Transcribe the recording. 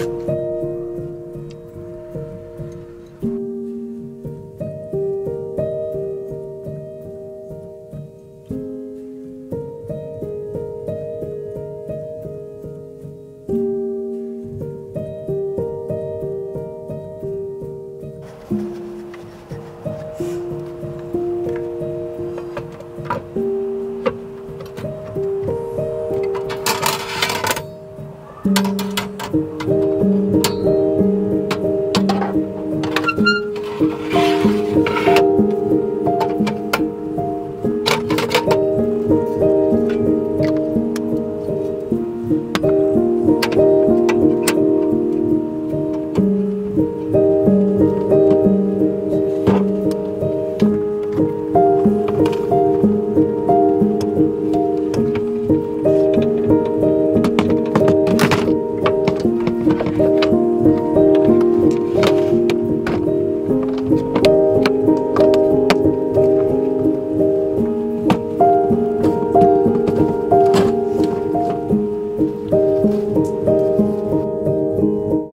you.